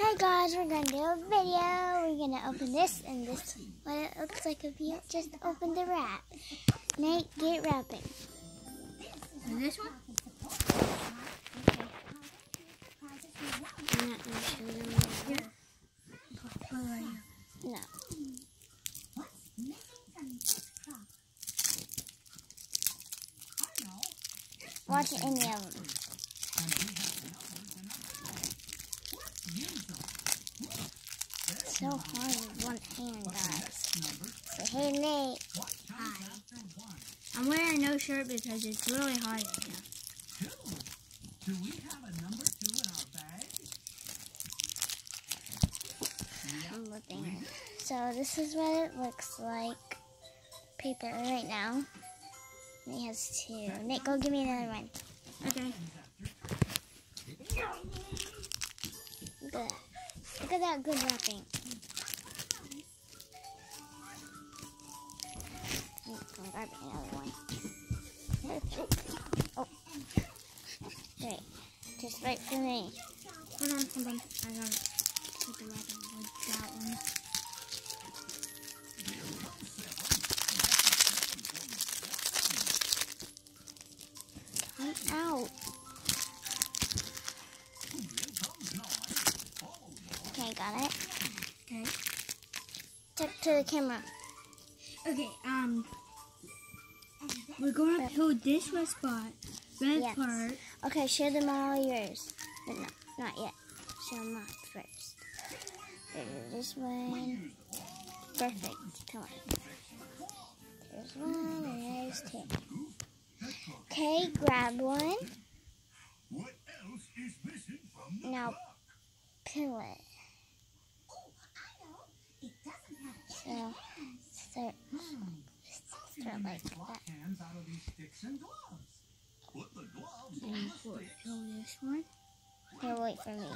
Hi guys, we're gonna do a video. We're gonna open this and this what it looks like if you just open the wrap. Nate, get wrapping. And this one? I'm not gonna show them No. Watch any of them. So hard with one hand, guys. Say, hey Nate. Hi. I'm wearing no shirt because it's really hot in here. Do we have a number two in our bag? I'm looking. So this is what it looks like. Paper right now. It has two. Nate, go give me another one. Okay. That. Look at that good wrapping. I'm grabbing another one. Oh. Great. Just right for me. Hold on, hold on. I gotta keep the wrapping with that one. I'm out. Okay, got it. Okay. Talk to the camera. Okay, um, we're gonna peel this red spot, red Yes. part. Okay, show them all yours. But no, not yet. Show mine first. There's this one. Perfect. Come on. There's one and there's two. Okay, grab one. What else is missing from the Now peel it. So start, start like that. hands out of these sticks and gloves? Put the gloves on the we'll peel this one. Here, wait for me.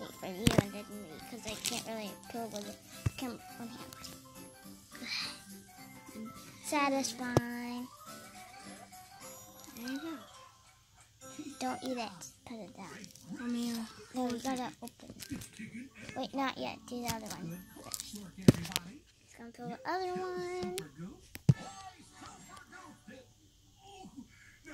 Wait for you and then me, because I can't really peel with the camera on hand. Satisfying. There you go. Don't eat it. Put it down. I mean, uh, No, you gotta open. Wait, not yet. Do the other one first. Look, everybody. Let's go to the other one.